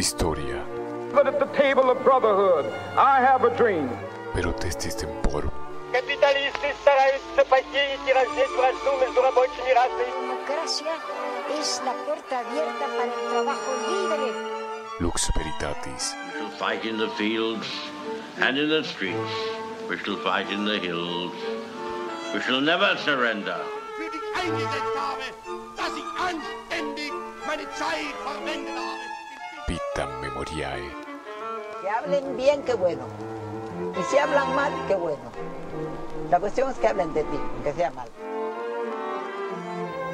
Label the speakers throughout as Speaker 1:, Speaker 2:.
Speaker 1: Historia.
Speaker 2: But at the table of brotherhood, I have a dream.
Speaker 1: Pero desde este tempor,
Speaker 3: Капиталисты стараются посеять и раздеть в разум между рабочими расами.
Speaker 4: democracia es la puerta abierta para el trabajo libre.
Speaker 1: Lux Veritatis.
Speaker 5: We shall fight in the fields and in the streets. We shall fight in the hills. We shall never surrender.
Speaker 3: Für dich eingesetzt habe, dass ich anständig meine Zeit verwendet habe.
Speaker 1: Vitam Memoriae.
Speaker 6: Que hablen bien, qué bueno. Y si hablan mal, qué bueno. La cuestión es que hablen de ti, que sea mal.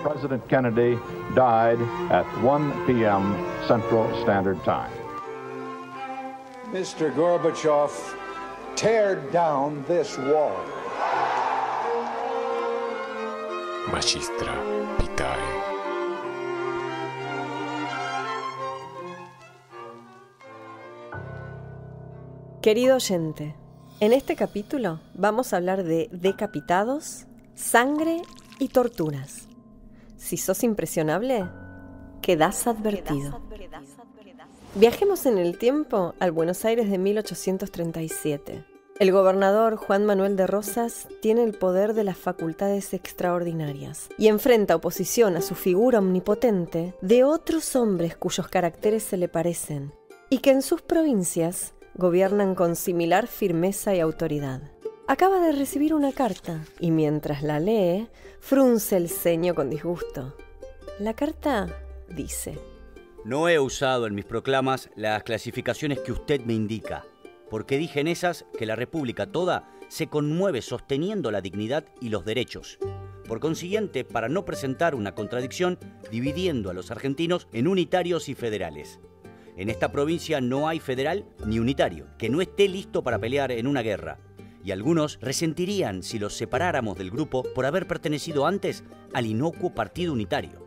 Speaker 7: President Kennedy died at 1 p.m. Central Standard Time.
Speaker 2: Mr. Gorbachev, tear down this wall.
Speaker 1: Magistra
Speaker 8: Querido oyente, en este capítulo vamos a hablar de decapitados, sangre y torturas. Si sos impresionable, quedás advertido. Viajemos en el tiempo al Buenos Aires de 1837. El gobernador Juan Manuel de Rosas tiene el poder de las facultades extraordinarias y enfrenta oposición a su figura omnipotente de otros hombres cuyos caracteres se le parecen y que en sus provincias gobiernan con similar firmeza y autoridad. Acaba de recibir una carta y mientras la lee, frunce el ceño con disgusto. La carta dice,
Speaker 9: No he usado en mis proclamas las clasificaciones que usted me indica, porque dije en esas que la República toda se conmueve sosteniendo la dignidad y los derechos. Por consiguiente, para no presentar una contradicción, dividiendo a los argentinos en unitarios y federales. En esta provincia no hay federal ni unitario, que no esté listo para pelear en una guerra. Y algunos resentirían si los separáramos del grupo por haber pertenecido antes al inocuo partido unitario.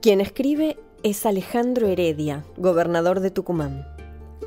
Speaker 8: Quien escribe es Alejandro Heredia, gobernador de Tucumán.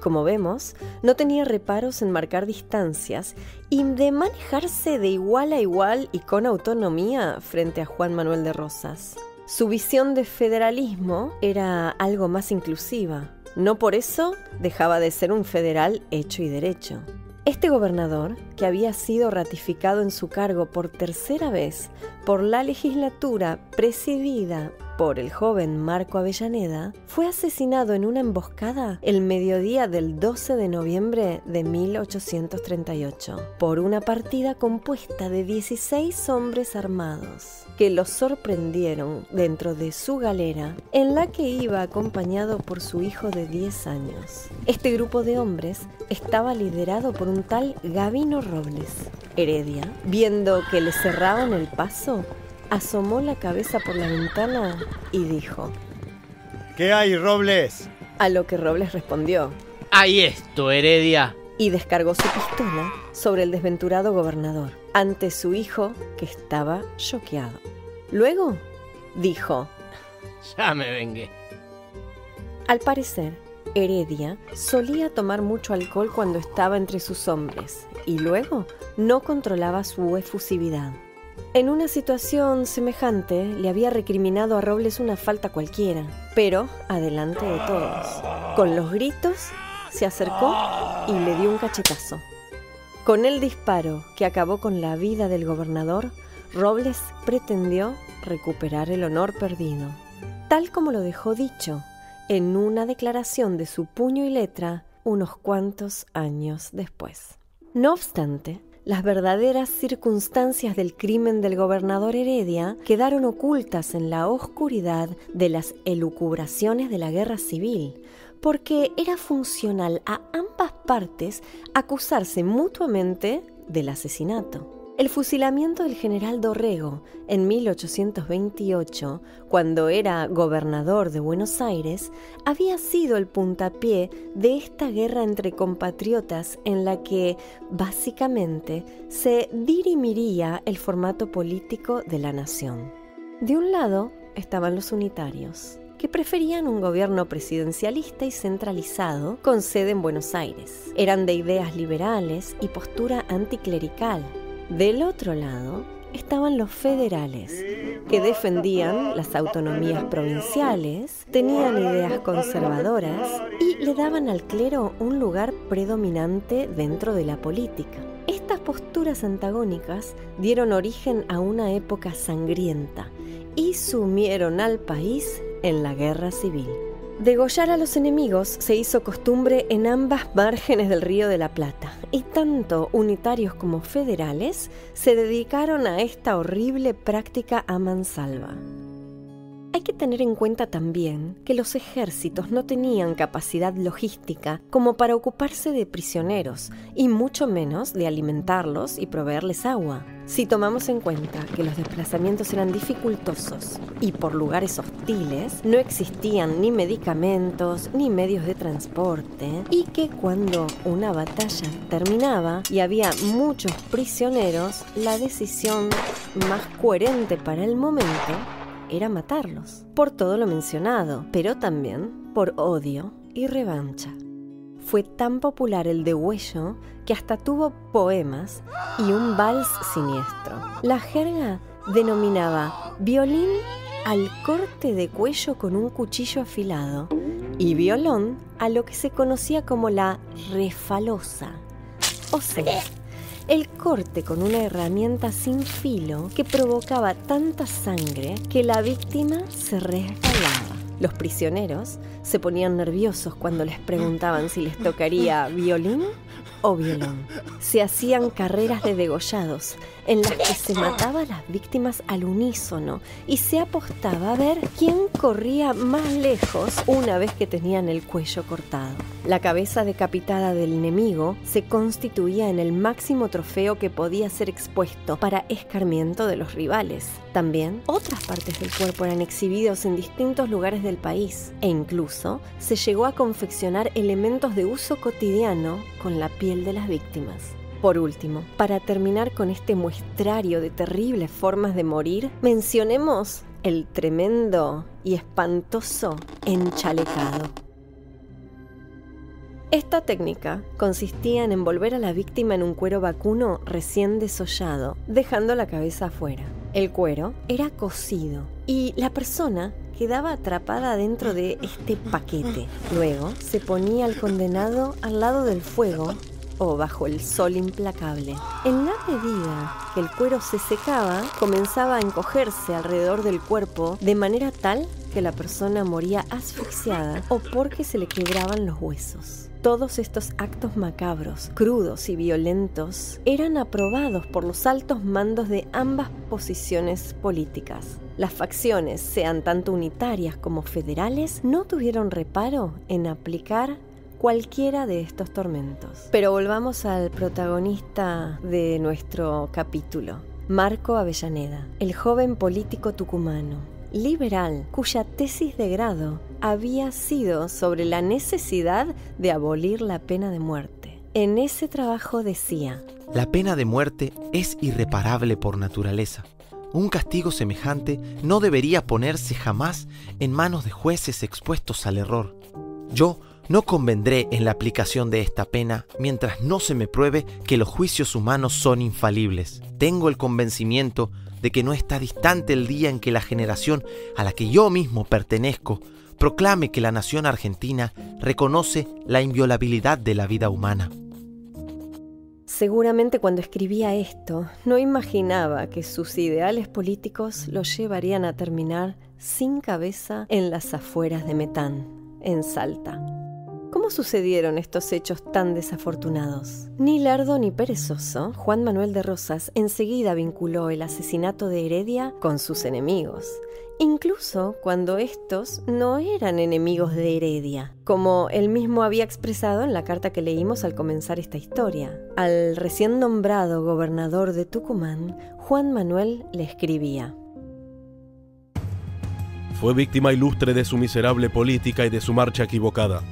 Speaker 8: Como vemos, no tenía reparos en marcar distancias y de manejarse de igual a igual y con autonomía frente a Juan Manuel de Rosas. Su visión de federalismo era algo más inclusiva. No por eso dejaba de ser un federal hecho y derecho. Este gobernador, que había sido ratificado en su cargo por tercera vez por la legislatura presidida por el joven Marco Avellaneda, fue asesinado en una emboscada el mediodía del 12 de noviembre de 1838 por una partida compuesta de 16 hombres armados que lo sorprendieron dentro de su galera en la que iba acompañado por su hijo de 10 años. Este grupo de hombres estaba liderado por un tal Gavino Robles. Heredia, viendo que le cerraban el paso, asomó la cabeza por la ventana y dijo,
Speaker 10: ¿Qué hay, Robles?
Speaker 8: a lo que Robles respondió,
Speaker 11: Ahí esto, Heredia.
Speaker 8: y descargó su pistola sobre el desventurado gobernador, ante su hijo que estaba choqueado. Luego dijo,
Speaker 11: Ya me vengué.
Speaker 8: al parecer, Heredia solía tomar mucho alcohol cuando estaba entre sus hombres y luego no controlaba su efusividad. En una situación semejante le había recriminado a Robles una falta cualquiera, pero adelante de todos. Con los gritos se acercó y le dio un cachetazo. Con el disparo que acabó con la vida del gobernador, Robles pretendió recuperar el honor perdido, tal como lo dejó dicho en una declaración de su puño y letra unos cuantos años después. No obstante, las verdaderas circunstancias del crimen del gobernador Heredia quedaron ocultas en la oscuridad de las elucubraciones de la guerra civil, porque era funcional a ambas partes acusarse mutuamente del asesinato. El fusilamiento del general Dorrego en 1828, cuando era gobernador de Buenos Aires, había sido el puntapié de esta guerra entre compatriotas en la que, básicamente, se dirimiría el formato político de la nación. De un lado estaban los unitarios, que preferían un gobierno presidencialista y centralizado con sede en Buenos Aires. Eran de ideas liberales y postura anticlerical. Del otro lado estaban los federales, que defendían las autonomías provinciales, tenían ideas conservadoras y le daban al clero un lugar predominante dentro de la política. Estas posturas antagónicas dieron origen a una época sangrienta y sumieron al país en la guerra civil. Degollar a los enemigos se hizo costumbre en ambas márgenes del río de la Plata, y tanto unitarios como federales se dedicaron a esta horrible práctica a mansalva. Hay que tener en cuenta también que los ejércitos no tenían capacidad logística como para ocuparse de prisioneros y mucho menos de alimentarlos y proveerles agua. Si tomamos en cuenta que los desplazamientos eran dificultosos y por lugares hostiles, no existían ni medicamentos ni medios de transporte y que cuando una batalla terminaba y había muchos prisioneros, la decisión más coherente para el momento era matarlos, por todo lo mencionado, pero también por odio y revancha. Fue tan popular el degüello que hasta tuvo poemas y un vals siniestro. La jerga denominaba violín al corte de cuello con un cuchillo afilado y violón a lo que se conocía como la refalosa, o sea, el corte con una herramienta sin filo que provocaba tanta sangre que la víctima se resbalaba. Los prisioneros se ponían nerviosos cuando les preguntaban si les tocaría violín o violón. Se hacían carreras de degollados en las que se mataba a las víctimas al unísono y se apostaba a ver quién corría más lejos una vez que tenían el cuello cortado. La cabeza decapitada del enemigo se constituía en el máximo trofeo que podía ser expuesto para escarmiento de los rivales. También otras partes del cuerpo eran exhibidos en distintos lugares del país e incluso se llegó a confeccionar elementos de uso cotidiano con la piel de las víctimas. Por último, para terminar con este muestrario de terribles formas de morir, mencionemos el tremendo y espantoso enchalecado. Esta técnica consistía en envolver a la víctima en un cuero vacuno recién desollado, dejando la cabeza afuera. El cuero era cocido y la persona quedaba atrapada dentro de este paquete. Luego se ponía al condenado al lado del fuego o bajo el sol implacable. En la medida que el cuero se secaba, comenzaba a encogerse alrededor del cuerpo de manera tal que la persona moría asfixiada o porque se le quebraban los huesos. Todos estos actos macabros, crudos y violentos eran aprobados por los altos mandos de ambas posiciones políticas. Las facciones, sean tanto unitarias como federales, no tuvieron reparo en aplicar cualquiera de estos tormentos. Pero volvamos al protagonista de nuestro capítulo, Marco Avellaneda, el joven político tucumano, liberal, cuya tesis de grado había sido sobre la necesidad de abolir la pena de muerte. En ese trabajo decía,
Speaker 12: La pena de muerte es irreparable por naturaleza. Un castigo semejante no debería ponerse jamás en manos de jueces expuestos al error. Yo no convendré en la aplicación de esta pena mientras no se me pruebe que los juicios humanos son infalibles. Tengo el convencimiento de que no está distante el día en que la generación a la que yo mismo pertenezco proclame que la nación argentina reconoce la inviolabilidad de la vida humana.
Speaker 8: Seguramente cuando escribía esto, no imaginaba que sus ideales políticos lo llevarían a terminar sin cabeza en las afueras de Metán, en Salta. ¿Cómo sucedieron estos hechos tan desafortunados? Ni lerdo ni perezoso, Juan Manuel de Rosas enseguida vinculó el asesinato de Heredia con sus enemigos, incluso cuando estos no eran enemigos de Heredia, como él mismo había expresado en la carta que leímos al comenzar esta historia. Al recién nombrado gobernador de Tucumán, Juan Manuel le escribía.
Speaker 13: Fue víctima ilustre de su miserable política y de su marcha equivocada.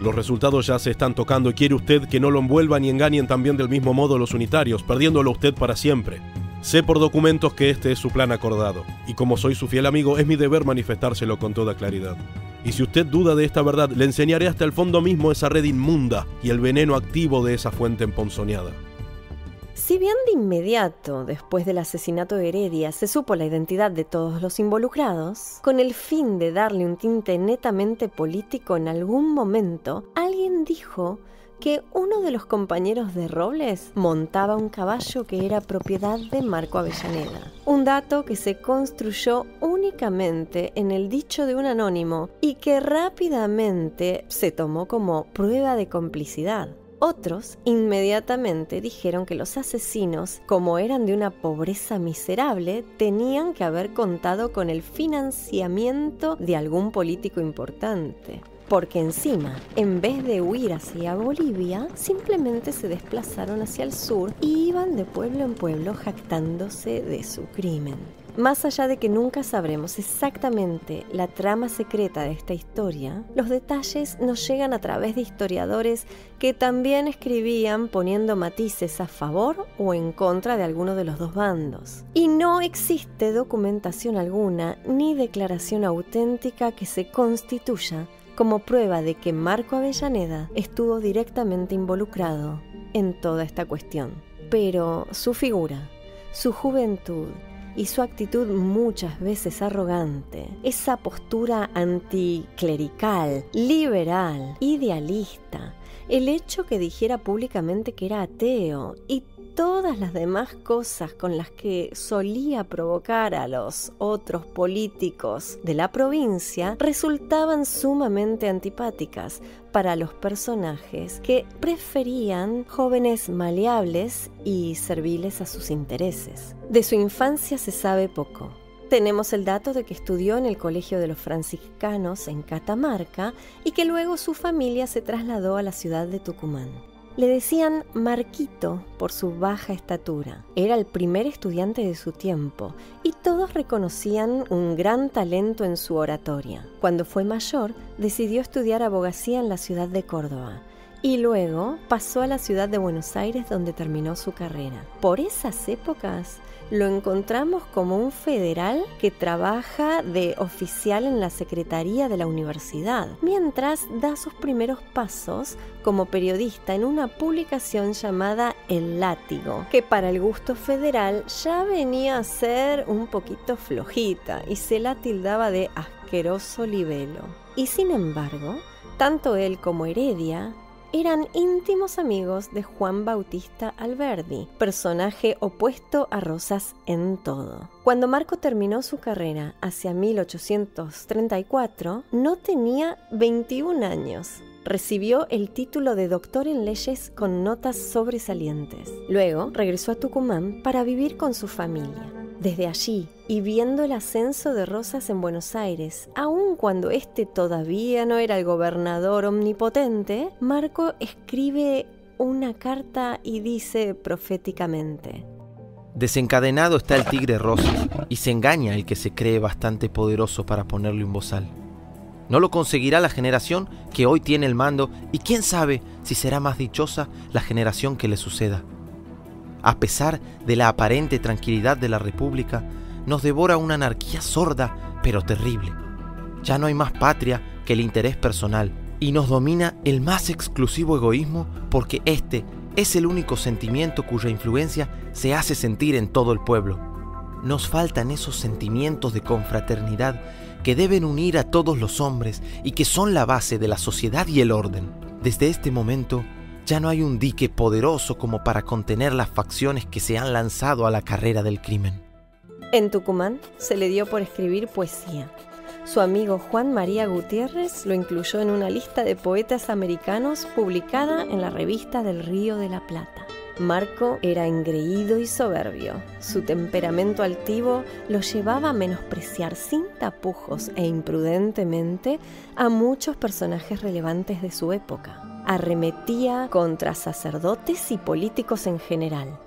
Speaker 13: Los resultados ya se están tocando y quiere usted que no lo envuelvan y engañen también del mismo modo los unitarios, perdiéndolo usted para siempre. Sé por documentos que este es su plan acordado, y como soy su fiel amigo, es mi deber manifestárselo con toda claridad. Y si usted duda de esta verdad, le enseñaré hasta el fondo mismo esa red inmunda y el veneno activo de esa fuente emponzoñada.
Speaker 8: Si bien de inmediato, después del asesinato de Heredia, se supo la identidad de todos los involucrados, con el fin de darle un tinte netamente político en algún momento, alguien dijo que uno de los compañeros de Robles montaba un caballo que era propiedad de Marco Avellaneda. Un dato que se construyó únicamente en el dicho de un anónimo y que rápidamente se tomó como prueba de complicidad. Otros inmediatamente dijeron que los asesinos, como eran de una pobreza miserable, tenían que haber contado con el financiamiento de algún político importante porque encima, en vez de huir hacia Bolivia, simplemente se desplazaron hacia el sur y iban de pueblo en pueblo jactándose de su crimen. Más allá de que nunca sabremos exactamente la trama secreta de esta historia, los detalles nos llegan a través de historiadores que también escribían poniendo matices a favor o en contra de alguno de los dos bandos. Y no existe documentación alguna ni declaración auténtica que se constituya como prueba de que Marco Avellaneda estuvo directamente involucrado en toda esta cuestión. Pero su figura, su juventud y su actitud muchas veces arrogante, esa postura anticlerical, liberal, idealista, el hecho que dijera públicamente que era ateo y todas las demás cosas con las que solía provocar a los otros políticos de la provincia resultaban sumamente antipáticas para los personajes que preferían jóvenes maleables y serviles a sus intereses. De su infancia se sabe poco. Tenemos el dato de que estudió en el Colegio de los Franciscanos en Catamarca y que luego su familia se trasladó a la ciudad de Tucumán. Le decían Marquito por su baja estatura. Era el primer estudiante de su tiempo y todos reconocían un gran talento en su oratoria. Cuando fue mayor, decidió estudiar abogacía en la ciudad de Córdoba y luego pasó a la ciudad de Buenos Aires donde terminó su carrera. Por esas épocas lo encontramos como un federal que trabaja de oficial en la Secretaría de la Universidad, mientras da sus primeros pasos como periodista en una publicación llamada El Látigo, que para el gusto federal ya venía a ser un poquito flojita y se la tildaba de asqueroso libelo. Y sin embargo, tanto él como Heredia eran íntimos amigos de Juan Bautista Alberdi, personaje opuesto a Rosas en todo. Cuando Marco terminó su carrera hacia 1834, no tenía 21 años. Recibió el título de doctor en leyes con notas sobresalientes. Luego regresó a Tucumán para vivir con su familia. Desde allí, y viendo el ascenso de Rosas en Buenos Aires, aun cuando éste todavía no era el gobernador omnipotente, Marco escribe una carta y dice proféticamente,
Speaker 12: Desencadenado está el tigre Rosas, y se engaña el que se cree bastante poderoso para ponerlo en bozal. No lo conseguirá la generación que hoy tiene el mando, y quién sabe si será más dichosa la generación que le suceda a pesar de la aparente tranquilidad de la República, nos devora una anarquía sorda pero terrible. Ya no hay más patria que el interés personal y nos domina el más exclusivo egoísmo porque este es el único sentimiento cuya influencia se hace sentir en todo el pueblo. Nos faltan esos sentimientos de confraternidad que deben unir a todos los hombres y que son la base de la sociedad y el orden. Desde este momento, ya no hay un dique poderoso como para contener las facciones que se han lanzado a la carrera del crimen.
Speaker 8: En Tucumán se le dio por escribir poesía. Su amigo Juan María Gutiérrez lo incluyó en una lista de poetas americanos publicada en la revista del Río de la Plata. Marco era engreído y soberbio. Su temperamento altivo lo llevaba a menospreciar sin tapujos e imprudentemente a muchos personajes relevantes de su época arremetía contra sacerdotes y políticos en general.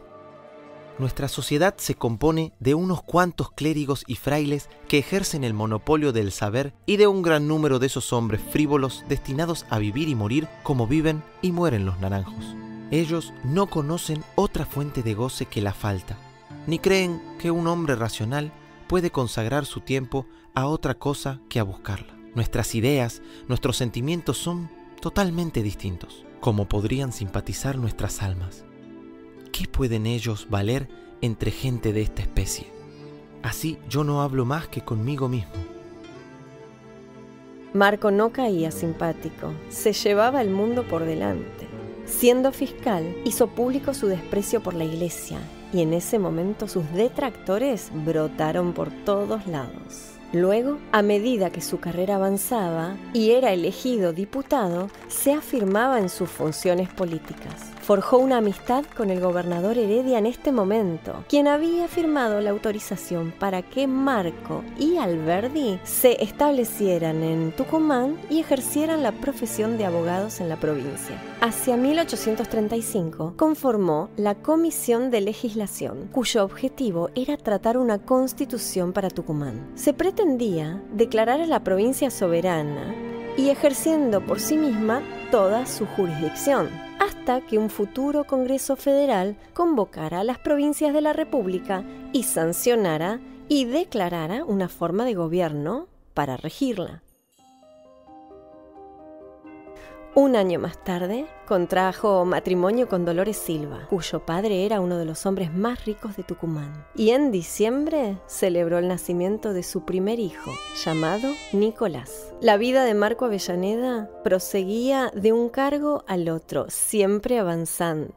Speaker 12: Nuestra sociedad se compone de unos cuantos clérigos y frailes que ejercen el monopolio del saber y de un gran número de esos hombres frívolos destinados a vivir y morir como viven y mueren los naranjos. Ellos no conocen otra fuente de goce que la falta, ni creen que un hombre racional puede consagrar su tiempo a otra cosa que a buscarla. Nuestras ideas, nuestros sentimientos son totalmente distintos, como podrían simpatizar nuestras almas. ¿qué pueden ellos valer entre gente de esta especie? Así yo no hablo más que conmigo mismo.
Speaker 8: Marco no caía simpático, se llevaba el mundo por delante. Siendo fiscal, hizo público su desprecio por la iglesia y en ese momento sus detractores brotaron por todos lados. Luego, a medida que su carrera avanzaba y era elegido diputado, se afirmaba en sus funciones políticas forjó una amistad con el gobernador Heredia en este momento, quien había firmado la autorización para que Marco y Alberdi se establecieran en Tucumán y ejercieran la profesión de abogados en la provincia. Hacia 1835 conformó la Comisión de Legislación, cuyo objetivo era tratar una constitución para Tucumán. Se pretendía declarar a la provincia soberana y ejerciendo por sí misma toda su jurisdicción hasta que un futuro Congreso Federal convocara a las provincias de la República y sancionara y declarara una forma de gobierno para regirla. Un año más tarde, contrajo matrimonio con Dolores Silva, cuyo padre era uno de los hombres más ricos de Tucumán. Y en diciembre celebró el nacimiento de su primer hijo, llamado Nicolás. La vida de Marco Avellaneda proseguía de un cargo al otro, siempre avanzando.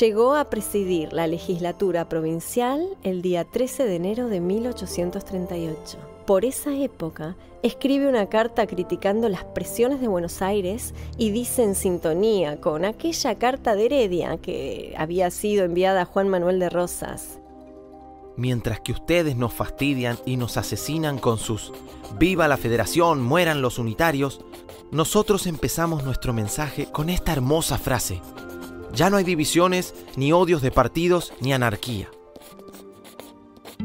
Speaker 8: Llegó a presidir la legislatura provincial el día 13 de enero de 1838 por esa época, escribe una carta criticando las presiones de Buenos Aires y dice en sintonía con aquella carta de Heredia que había sido enviada a Juan Manuel de Rosas.
Speaker 12: Mientras que ustedes nos fastidian y nos asesinan con sus Viva la Federación, mueran los unitarios, nosotros empezamos nuestro mensaje con esta hermosa frase. Ya no hay divisiones, ni odios de partidos, ni anarquía.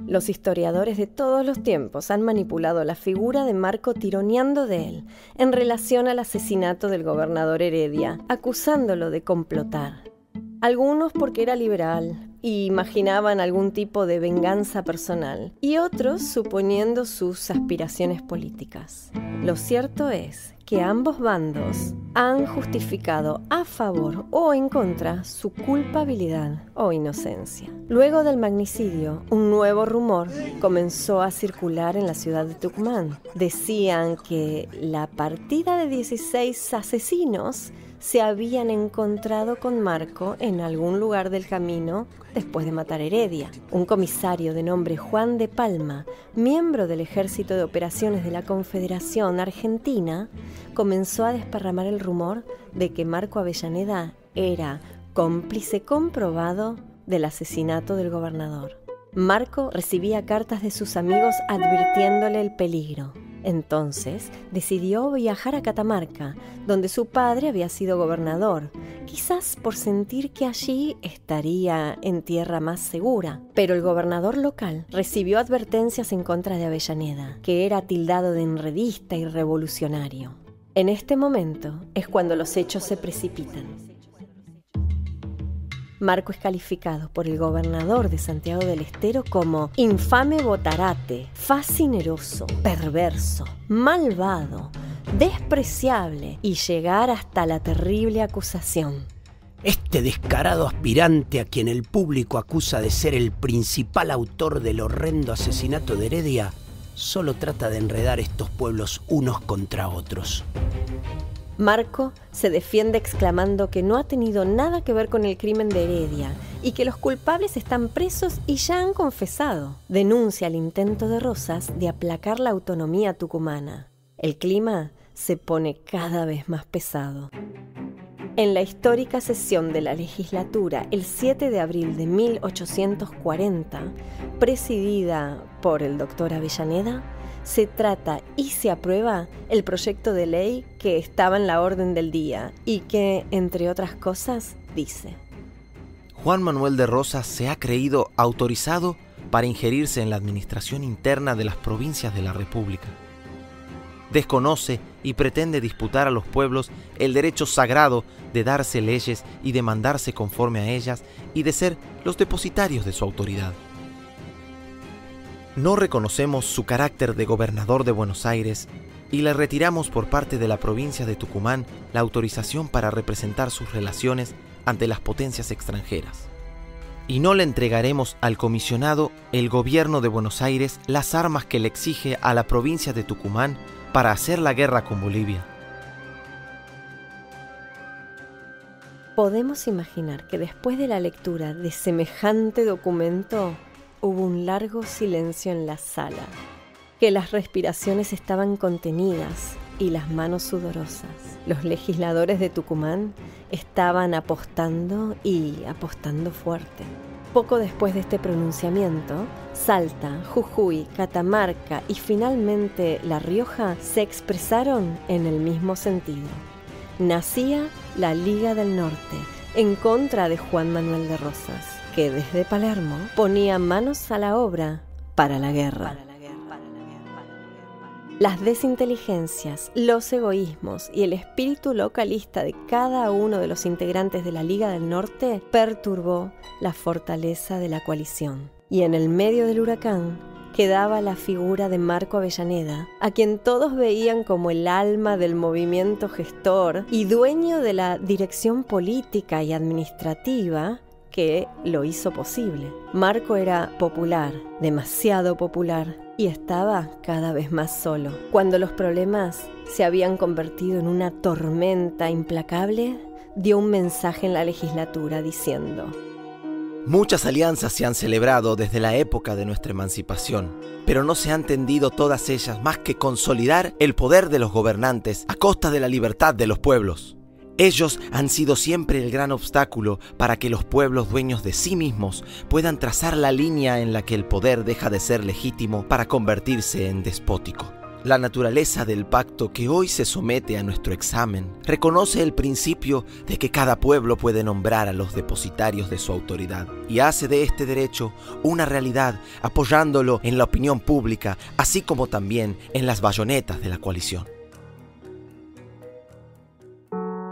Speaker 8: Los historiadores de todos los tiempos han manipulado la figura de Marco tironeando de él en relación al asesinato del gobernador Heredia, acusándolo de complotar. Algunos porque era liberal imaginaban algún tipo de venganza personal, y otros suponiendo sus aspiraciones políticas. Lo cierto es que ambos bandos han justificado a favor o en contra su culpabilidad o inocencia. Luego del magnicidio, un nuevo rumor comenzó a circular en la ciudad de Tucumán. Decían que la partida de 16 asesinos se habían encontrado con Marco en algún lugar del camino después de matar a Heredia. Un comisario de nombre Juan de Palma, miembro del Ejército de Operaciones de la Confederación Argentina, comenzó a desparramar el rumor de que Marco Avellaneda era cómplice comprobado del asesinato del gobernador. Marco recibía cartas de sus amigos advirtiéndole el peligro. Entonces decidió viajar a Catamarca, donde su padre había sido gobernador, quizás por sentir que allí estaría en tierra más segura. Pero el gobernador local recibió advertencias en contra de Avellaneda, que era tildado de enredista y revolucionario. En este momento es cuando los hechos se precipitan. Marco es calificado por el gobernador de Santiago del Estero como infame botarate, fascineroso, perverso, malvado, despreciable y llegar hasta la terrible acusación.
Speaker 11: Este descarado aspirante a quien el público acusa de ser el principal autor del horrendo asesinato de Heredia, solo trata de enredar estos pueblos unos contra otros.
Speaker 8: Marco se defiende exclamando que no ha tenido nada que ver con el crimen de Heredia y que los culpables están presos y ya han confesado. Denuncia el intento de Rosas de aplacar la autonomía tucumana. El clima se pone cada vez más pesado. En la histórica sesión de la legislatura el 7 de abril de 1840, presidida por el doctor Avellaneda, se trata y se aprueba el proyecto de ley que estaba en la orden del día y que, entre otras cosas, dice.
Speaker 12: Juan Manuel de Rosas se ha creído autorizado para ingerirse en la administración interna de las provincias de la República. Desconoce y pretende disputar a los pueblos el derecho sagrado de darse leyes y de mandarse conforme a ellas y de ser los depositarios de su autoridad no reconocemos su carácter de gobernador de Buenos Aires y le retiramos por parte de la provincia de Tucumán la autorización para representar sus relaciones ante las potencias extranjeras. y no le entregaremos al comisionado el gobierno de Buenos Aires las armas que le exige a la provincia de Tucumán para hacer la guerra con Bolivia.
Speaker 8: Podemos imaginar que después de la lectura de semejante documento hubo un largo silencio en la sala, que las respiraciones estaban contenidas y las manos sudorosas. Los legisladores de Tucumán estaban apostando y apostando fuerte. Poco después de este pronunciamiento, Salta, Jujuy, Catamarca y finalmente La Rioja se expresaron en el mismo sentido. Nacía la Liga del Norte en contra de Juan Manuel de Rosas, que desde Palermo ponía manos a la obra para la guerra. Las desinteligencias, los egoísmos y el espíritu localista de cada uno de los integrantes de la Liga del Norte perturbó la fortaleza de la coalición. Y en el medio del huracán quedaba la figura de Marco Avellaneda, a quien todos veían como el alma del movimiento gestor y dueño de la dirección política y administrativa que lo hizo posible. Marco era popular, demasiado popular, y estaba cada vez más solo. Cuando los problemas se habían convertido en una tormenta implacable, dio un mensaje en la legislatura diciendo,
Speaker 12: Muchas alianzas se han celebrado desde la época de nuestra emancipación, pero no se han tendido todas ellas más que consolidar el poder de los gobernantes a costa de la libertad de los pueblos. Ellos han sido siempre el gran obstáculo para que los pueblos dueños de sí mismos puedan trazar la línea en la que el poder deja de ser legítimo para convertirse en despótico. La naturaleza del pacto que hoy se somete a nuestro examen reconoce el principio de que cada pueblo puede nombrar a los depositarios de su autoridad y hace de este derecho una realidad apoyándolo en la opinión pública, así como también en las bayonetas de la coalición.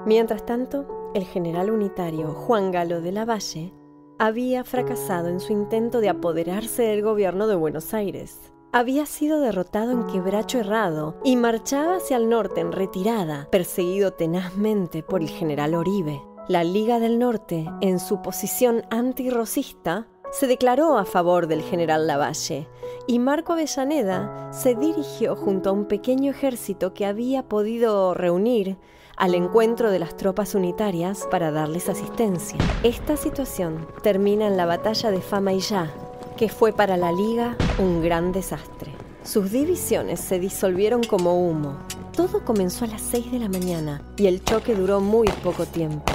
Speaker 8: Mientras tanto, el general unitario Juan Galo de la Valle había fracasado en su intento de apoderarse del gobierno de Buenos Aires. Había sido derrotado en Quebracho Errado y marchaba hacia el norte en retirada, perseguido tenazmente por el general Oribe. La Liga del Norte, en su posición antirrocista, se declaró a favor del general Lavalle y Marco Avellaneda se dirigió junto a un pequeño ejército que había podido reunir al encuentro de las tropas unitarias para darles asistencia. Esta situación termina en la batalla de Fama y Ya, que fue para la Liga un gran desastre. Sus divisiones se disolvieron como humo. Todo comenzó a las 6 de la mañana y el choque duró muy poco tiempo.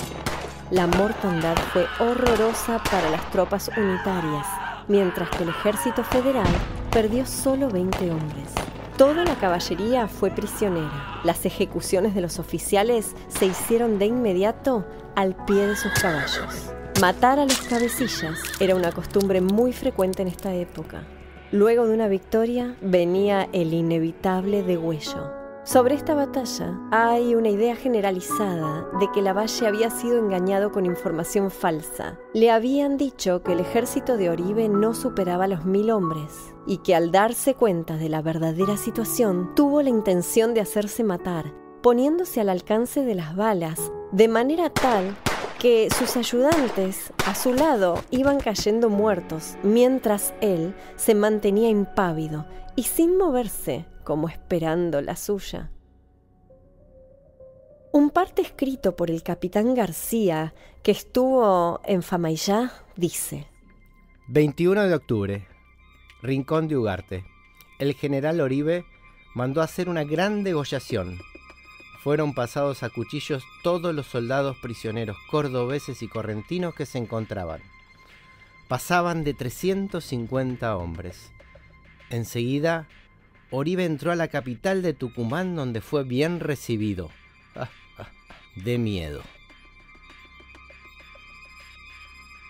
Speaker 8: La mortandad fue horrorosa para las tropas unitarias, mientras que el ejército federal perdió solo 20 hombres. Toda la caballería fue prisionera. Las ejecuciones de los oficiales se hicieron de inmediato al pie de sus caballos. Matar a los cabecillas era una costumbre muy frecuente en esta época. Luego de una victoria venía el inevitable degüello. Sobre esta batalla hay una idea generalizada de que Lavalle había sido engañado con información falsa. Le habían dicho que el ejército de Oribe no superaba los mil hombres y que al darse cuenta de la verdadera situación tuvo la intención de hacerse matar, poniéndose al alcance de las balas, de manera tal que sus ayudantes a su lado iban cayendo muertos, mientras él se mantenía impávido y sin moverse como esperando la suya. Un parte escrito por el capitán García, que estuvo en Famaillá, dice:
Speaker 14: 21 de octubre, Rincón de Ugarte. El general Oribe mandó hacer una gran degollación. Fueron pasados a cuchillos todos los soldados prisioneros cordobeses y correntinos que se encontraban. Pasaban de 350 hombres. Enseguida Oribe entró a la capital de Tucumán donde fue bien recibido. de miedo.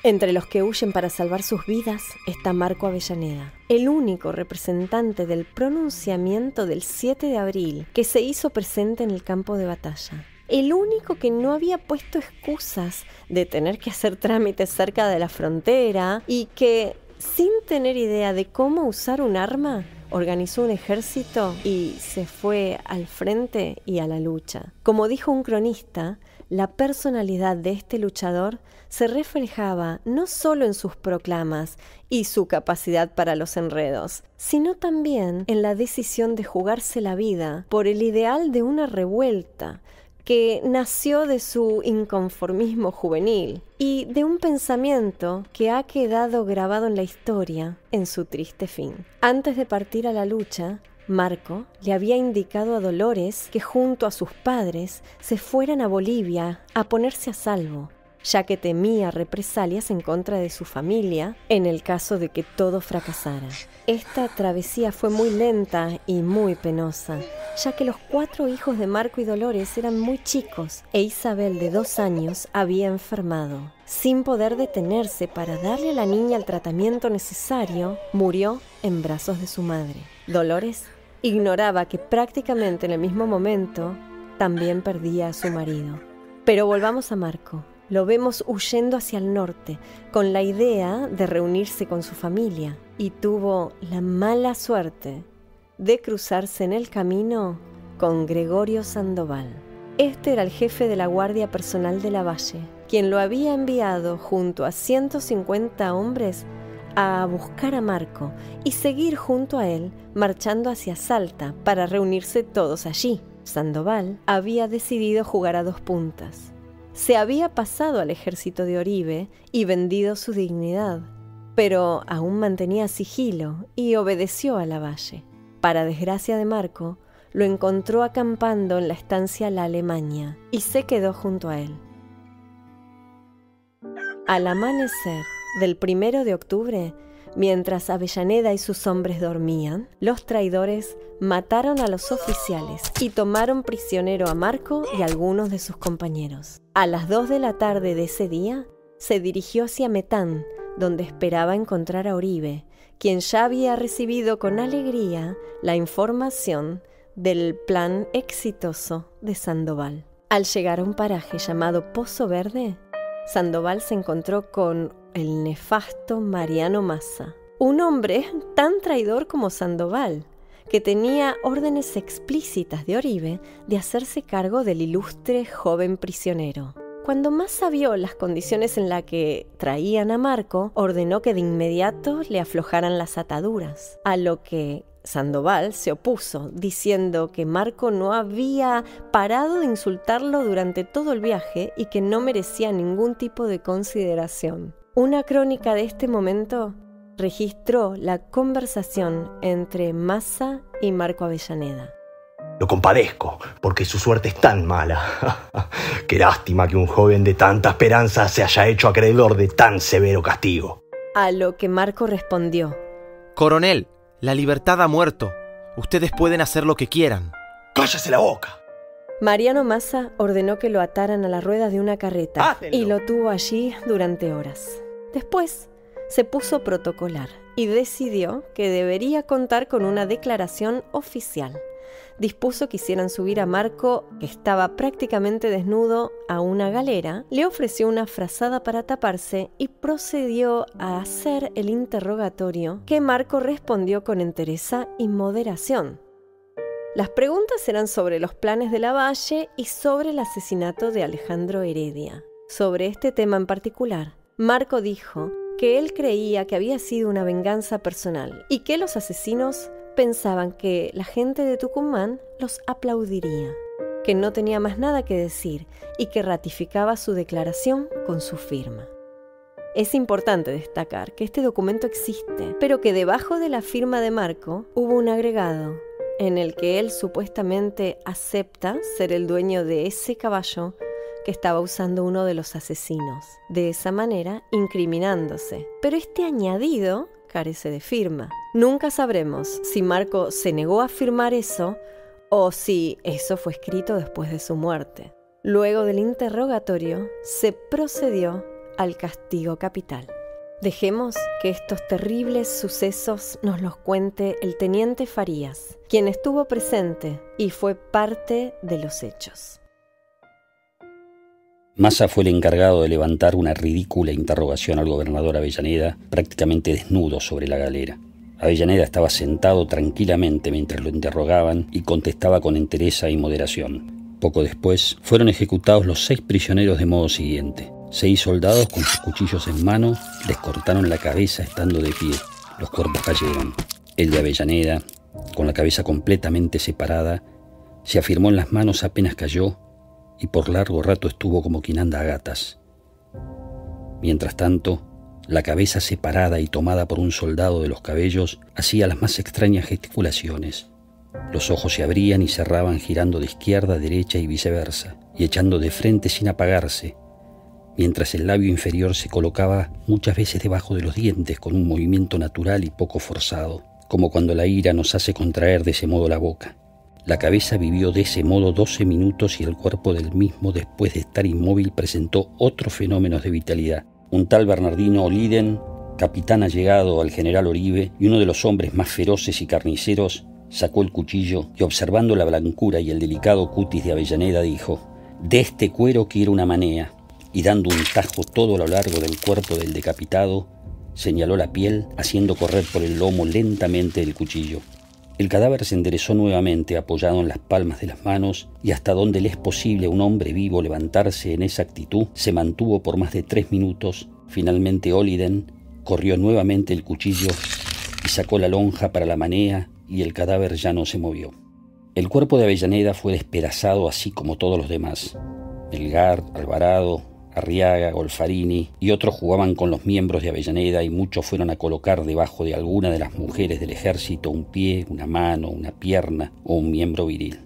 Speaker 8: Entre los que huyen para salvar sus vidas está Marco Avellaneda, el único representante del pronunciamiento del 7 de abril que se hizo presente en el campo de batalla. El único que no había puesto excusas de tener que hacer trámites cerca de la frontera y que, sin tener idea de cómo usar un arma, organizó un ejército y se fue al frente y a la lucha. Como dijo un cronista, la personalidad de este luchador se reflejaba no solo en sus proclamas y su capacidad para los enredos, sino también en la decisión de jugarse la vida por el ideal de una revuelta que nació de su inconformismo juvenil y de un pensamiento que ha quedado grabado en la historia en su triste fin. Antes de partir a la lucha, Marco le había indicado a Dolores que junto a sus padres se fueran a Bolivia a ponerse a salvo, ya que temía represalias en contra de su familia en el caso de que todo fracasara. Esta travesía fue muy lenta y muy penosa, ya que los cuatro hijos de Marco y Dolores eran muy chicos e Isabel de dos años había enfermado. Sin poder detenerse para darle a la niña el tratamiento necesario, murió en brazos de su madre. Dolores ignoraba que prácticamente en el mismo momento también perdía a su marido. Pero volvamos a Marco lo vemos huyendo hacia el norte con la idea de reunirse con su familia y tuvo la mala suerte de cruzarse en el camino con Gregorio Sandoval. Este era el jefe de la Guardia Personal de la Valle, quien lo había enviado junto a 150 hombres a buscar a Marco y seguir junto a él marchando hacia Salta para reunirse todos allí. Sandoval había decidido jugar a dos puntas se había pasado al ejército de Oribe y vendido su dignidad, pero aún mantenía sigilo y obedeció a la valle. Para desgracia de Marco, lo encontró acampando en la estancia La Alemania y se quedó junto a él. Al amanecer del primero de octubre, Mientras Avellaneda y sus hombres dormían, los traidores mataron a los oficiales y tomaron prisionero a Marco y algunos de sus compañeros. A las dos de la tarde de ese día, se dirigió hacia Metán, donde esperaba encontrar a Oribe, quien ya había recibido con alegría la información del plan exitoso de Sandoval. Al llegar a un paraje llamado Pozo Verde, Sandoval se encontró con el nefasto Mariano Massa, un hombre tan traidor como Sandoval, que tenía órdenes explícitas de Oribe de hacerse cargo del ilustre joven prisionero. Cuando Massa vio las condiciones en las que traían a Marco, ordenó que de inmediato le aflojaran las ataduras, a lo que Sandoval se opuso, diciendo que Marco no había parado de insultarlo durante todo el viaje y que no merecía ningún tipo de consideración. Una crónica de este momento registró la conversación entre Massa y Marco Avellaneda.
Speaker 15: Lo compadezco, porque su suerte es tan mala. Qué lástima que un joven de tanta esperanza se haya hecho acreedor de tan severo castigo.
Speaker 8: A lo que Marco respondió.
Speaker 12: Coronel, la libertad ha muerto. Ustedes pueden hacer lo que quieran.
Speaker 15: Cállese la boca.
Speaker 8: Mariano Massa ordenó que lo ataran a la rueda de una carreta y lo tuvo allí durante horas. Después se puso protocolar y decidió que debería contar con una declaración oficial. Dispuso que hicieran subir a Marco, que estaba prácticamente desnudo, a una galera, le ofreció una frazada para taparse y procedió a hacer el interrogatorio que Marco respondió con entereza y moderación. Las preguntas eran sobre los planes de la Valle y sobre el asesinato de Alejandro Heredia. Sobre este tema en particular, Marco dijo que él creía que había sido una venganza personal y que los asesinos pensaban que la gente de Tucumán los aplaudiría, que no tenía más nada que decir y que ratificaba su declaración con su firma. Es importante destacar que este documento existe, pero que debajo de la firma de Marco hubo un agregado en el que él supuestamente acepta ser el dueño de ese caballo que estaba usando uno de los asesinos, de esa manera incriminándose. Pero este añadido carece de firma. Nunca sabremos si Marco se negó a firmar eso o si eso fue escrito después de su muerte. Luego del interrogatorio, se procedió al castigo capital. Dejemos que estos terribles sucesos nos los cuente el teniente Farías, quien estuvo presente y fue parte de los hechos.
Speaker 16: Massa fue el encargado de levantar una ridícula interrogación al gobernador Avellaneda, prácticamente desnudo sobre la galera.
Speaker 9: Avellaneda estaba sentado tranquilamente mientras lo interrogaban y contestaba con entereza y moderación. Poco después fueron ejecutados los seis prisioneros de modo siguiente. Seis soldados con sus cuchillos en mano les cortaron la cabeza estando de pie. Los cuerpos cayeron. El de Avellaneda, con la cabeza completamente separada, se afirmó en las manos apenas cayó y por largo rato estuvo como quien anda a gatas. Mientras tanto, la cabeza separada y tomada por un soldado de los cabellos hacía las más extrañas gesticulaciones. Los ojos se abrían y cerraban girando de izquierda a derecha y viceversa, y echando de frente sin apagarse, mientras el labio inferior se colocaba muchas veces debajo de los dientes con un movimiento natural y poco forzado, como cuando la ira nos hace contraer de ese modo la boca. La cabeza vivió de ese modo 12 minutos y el cuerpo del mismo, después de estar inmóvil, presentó otros fenómenos de vitalidad un tal Bernardino Oliden, capitán allegado al general Oribe y uno de los hombres más feroces y carniceros, sacó el cuchillo y observando la blancura y el delicado cutis de Avellaneda dijo, de este cuero quiero una manea, y dando un tajo todo a lo largo del cuerpo del decapitado, señaló la piel haciendo correr por el lomo lentamente el cuchillo. El cadáver se enderezó nuevamente apoyado en las palmas de las manos y hasta donde le es posible a un hombre vivo levantarse en esa actitud, se mantuvo por más de tres minutos. Finalmente Oliden corrió nuevamente el cuchillo y sacó la lonja para la manea y el cadáver ya no se movió. El cuerpo de Avellaneda fue despedazado así como todos los demás. Melgar, Alvarado, Arriaga, Golfarini y otros jugaban con los miembros de Avellaneda y muchos fueron a colocar debajo de alguna de las mujeres del ejército un pie, una mano, una pierna o un miembro viril.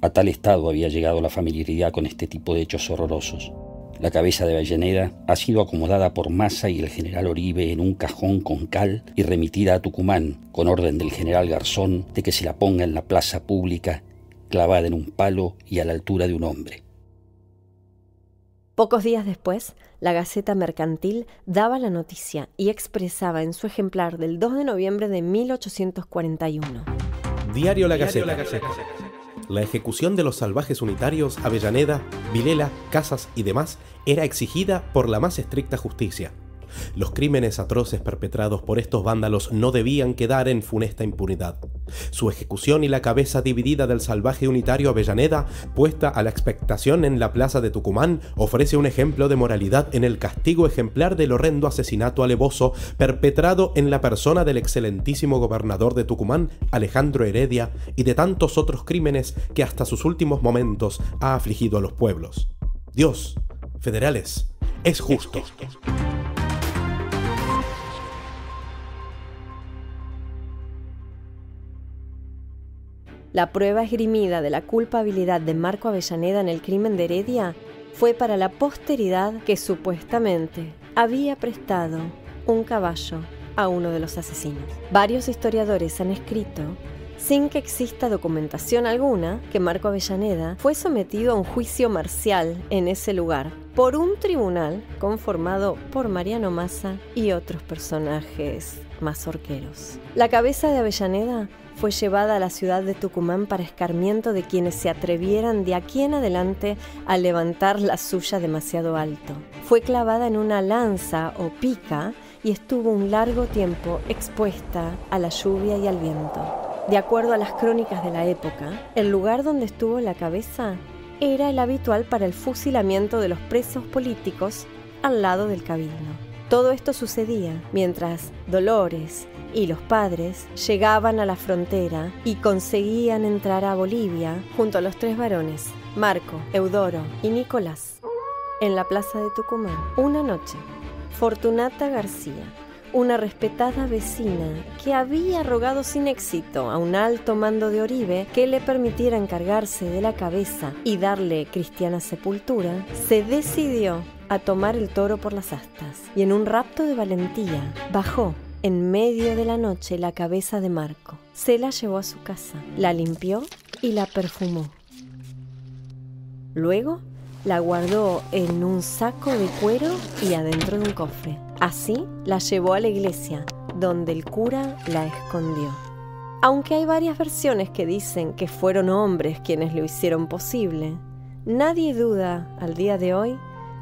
Speaker 9: A tal estado había llegado la familiaridad con este tipo de hechos horrorosos. La cabeza de Avellaneda ha sido acomodada por Massa y el general Oribe en un cajón con cal y remitida a Tucumán, con orden del general Garzón de que se la ponga en la plaza pública, clavada en un palo y a la altura de un hombre.
Speaker 8: Pocos días después, la Gaceta Mercantil daba la noticia y expresaba en su ejemplar del 2 de noviembre de 1841.
Speaker 16: Diario La Gaceta. La ejecución de los salvajes unitarios Avellaneda, Vilela, Casas y demás era exigida por la más estricta justicia. Los crímenes atroces perpetrados por estos vándalos no debían quedar en funesta impunidad. Su ejecución y la cabeza dividida del salvaje unitario Avellaneda, puesta a la expectación en la plaza de Tucumán, ofrece un ejemplo de moralidad en el castigo ejemplar del horrendo asesinato alevoso perpetrado en la persona del excelentísimo gobernador de Tucumán, Alejandro Heredia, y de tantos otros crímenes que hasta sus últimos momentos ha afligido a los pueblos. Dios, federales, es justo.
Speaker 8: La prueba esgrimida de la culpabilidad de Marco Avellaneda en el crimen de Heredia fue para la posteridad que supuestamente había prestado un caballo a uno de los asesinos. Varios historiadores han escrito, sin que exista documentación alguna, que Marco Avellaneda fue sometido a un juicio marcial en ese lugar por un tribunal conformado por Mariano Massa y otros personajes mazorqueros. La cabeza de Avellaneda fue llevada a la ciudad de Tucumán para escarmiento de quienes se atrevieran de aquí en adelante a levantar la suya demasiado alto. Fue clavada en una lanza o pica y estuvo un largo tiempo expuesta a la lluvia y al viento. De acuerdo a las crónicas de la época, el lugar donde estuvo la cabeza era el habitual para el fusilamiento de los presos políticos al lado del cabildo. Todo esto sucedía mientras Dolores y los padres llegaban a la frontera y conseguían entrar a Bolivia junto a los tres varones, Marco, Eudoro y Nicolás, en la plaza de Tucumán. Una noche, Fortunata García, una respetada vecina que había rogado sin éxito a un alto mando de Oribe que le permitiera encargarse de la cabeza y darle cristiana sepultura, se decidió a tomar el toro por las astas y en un rapto de valentía bajó en medio de la noche la cabeza de Marco. Se la llevó a su casa, la limpió y la perfumó. Luego la guardó en un saco de cuero y adentro de un cofre. Así la llevó a la iglesia, donde el cura la escondió. Aunque hay varias versiones que dicen que fueron hombres quienes lo hicieron posible, nadie duda al día de hoy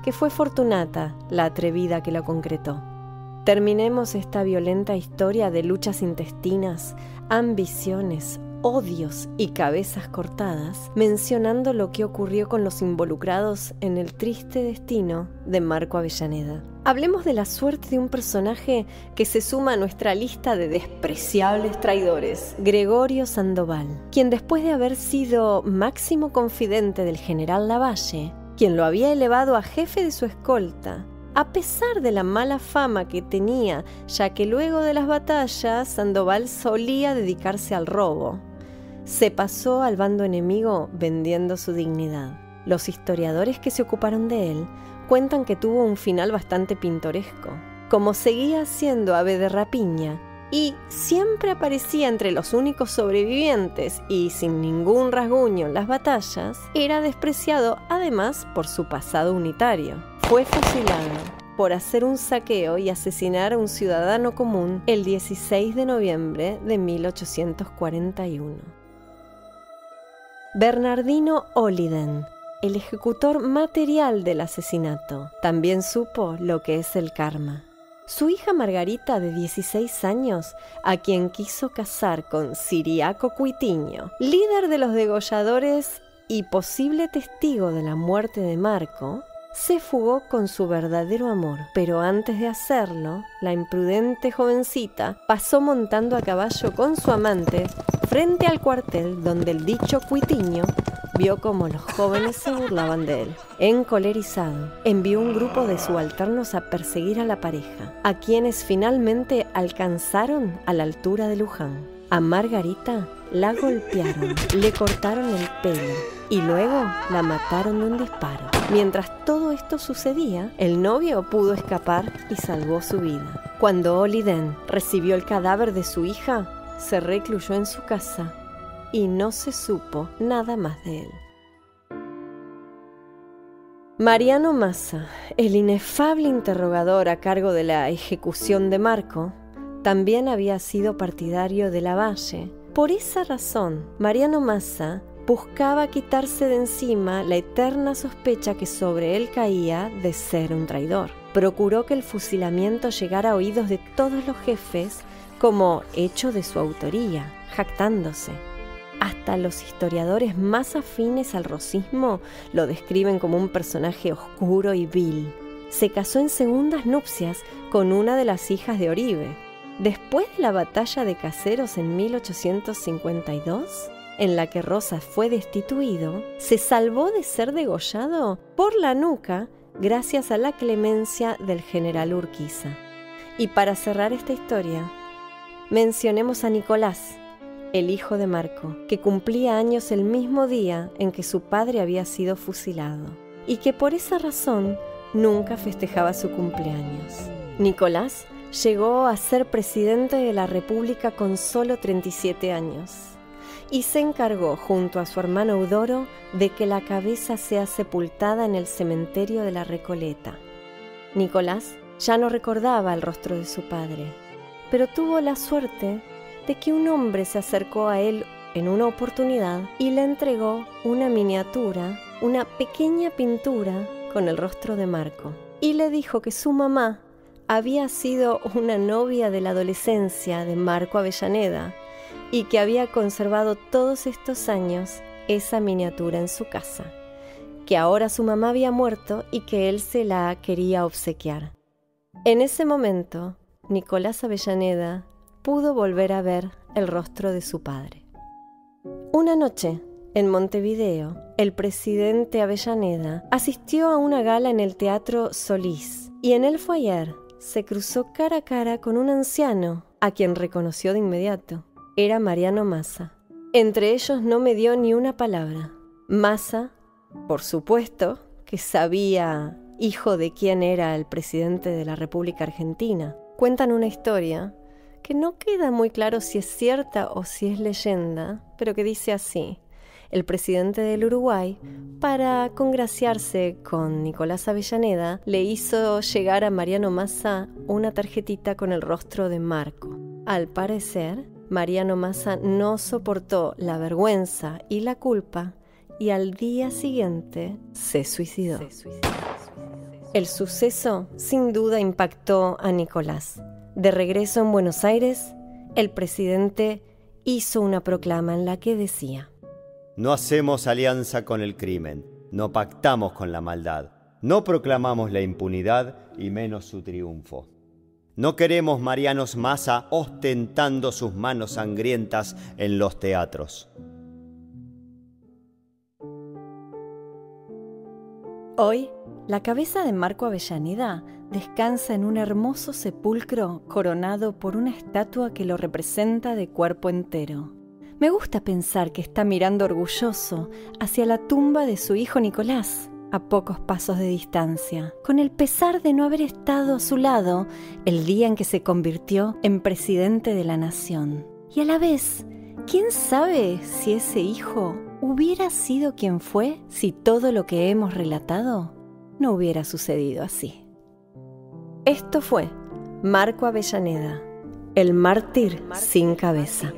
Speaker 8: que fue Fortunata la atrevida que la concretó. Terminemos esta violenta historia de luchas intestinas, ambiciones, odios y cabezas cortadas, mencionando lo que ocurrió con los involucrados en el triste destino de Marco Avellaneda. Hablemos de la suerte de un personaje que se suma a nuestra lista de despreciables traidores, Gregorio Sandoval, quien después de haber sido máximo confidente del general Lavalle, quien lo había elevado a jefe de su escolta, a pesar de la mala fama que tenía, ya que luego de las batallas Sandoval solía dedicarse al robo, se pasó al bando enemigo vendiendo su dignidad. Los historiadores que se ocuparon de él cuentan que tuvo un final bastante pintoresco. Como seguía siendo ave de rapiña y siempre aparecía entre los únicos sobrevivientes y sin ningún rasguño en las batallas, era despreciado además por su pasado unitario. Fue fusilado por hacer un saqueo y asesinar a un ciudadano común el 16 de noviembre de 1841. Bernardino Oliden, el ejecutor material del asesinato, también supo lo que es el karma. Su hija Margarita, de 16 años, a quien quiso casar con Siriaco Cuitiño, líder de los degolladores y posible testigo de la muerte de Marco, se fugó con su verdadero amor, pero antes de hacerlo, la imprudente jovencita pasó montando a caballo con su amante frente al cuartel donde el dicho cuitiño vio como los jóvenes se burlaban de él. Encolerizado, envió un grupo de subalternos a perseguir a la pareja, a quienes finalmente alcanzaron a la altura de Luján. A Margarita la golpearon, le cortaron el pelo y luego la mataron de un disparo. Mientras todo esto sucedía, el novio pudo escapar y salvó su vida. Cuando Oliden recibió el cadáver de su hija, se recluyó en su casa y no se supo nada más de él. Mariano Massa, el inefable interrogador a cargo de la ejecución de Marco, también había sido partidario de Lavalle. Por esa razón, Mariano Massa buscaba quitarse de encima la eterna sospecha que sobre él caía de ser un traidor. Procuró que el fusilamiento llegara a oídos de todos los jefes como hecho de su autoría, jactándose. Hasta los historiadores más afines al rosismo lo describen como un personaje oscuro y vil. Se casó en segundas nupcias con una de las hijas de Oribe. Después de la batalla de Caseros en 1852, en la que Rosas fue destituido, se salvó de ser degollado por la nuca gracias a la clemencia del general Urquiza. Y para cerrar esta historia, mencionemos a Nicolás, el hijo de Marco, que cumplía años el mismo día en que su padre había sido fusilado, y que por esa razón nunca festejaba su cumpleaños. Nicolás llegó a ser presidente de la República con solo 37 años y se encargó junto a su hermano Eudoro de que la cabeza sea sepultada en el cementerio de la Recoleta. Nicolás ya no recordaba el rostro de su padre, pero tuvo la suerte de que un hombre se acercó a él en una oportunidad y le entregó una miniatura, una pequeña pintura con el rostro de Marco, y le dijo que su mamá había sido una novia de la adolescencia de Marco Avellaneda y que había conservado todos estos años esa miniatura en su casa, que ahora su mamá había muerto y que él se la quería obsequiar. En ese momento, Nicolás Avellaneda pudo volver a ver el rostro de su padre. Una noche, en Montevideo, el presidente Avellaneda asistió a una gala en el Teatro Solís y en el foyer se cruzó cara a cara con un anciano a quien reconoció de inmediato era Mariano Massa. Entre ellos no me dio ni una palabra. Massa, por supuesto, que sabía hijo de quién era el presidente de la República Argentina. Cuentan una historia que no queda muy claro si es cierta o si es leyenda, pero que dice así. El presidente del Uruguay, para congraciarse con Nicolás Avellaneda, le hizo llegar a Mariano Massa una tarjetita con el rostro de Marco. Al parecer, Mariano Massa no soportó la vergüenza y la culpa y al día siguiente se suicidó. El suceso sin duda impactó a Nicolás. De regreso en Buenos Aires, el presidente hizo una proclama en la que decía,
Speaker 17: No hacemos alianza con el crimen, no pactamos con la maldad, no proclamamos la impunidad y menos su triunfo. No queremos Marianos Massa ostentando sus manos sangrientas en los teatros.
Speaker 8: Hoy, la cabeza de Marco Avellaneda descansa en un hermoso sepulcro coronado por una estatua que lo representa de cuerpo entero. Me gusta pensar que está mirando orgulloso hacia la tumba de su hijo Nicolás, a pocos pasos de distancia, con el pesar de no haber estado a su lado el día en que se convirtió en presidente de la nación. Y a la vez, ¿quién sabe si ese hijo hubiera sido quien fue si todo lo que hemos relatado no hubiera sucedido así? Esto fue Marco Avellaneda, el mártir sin cabeza.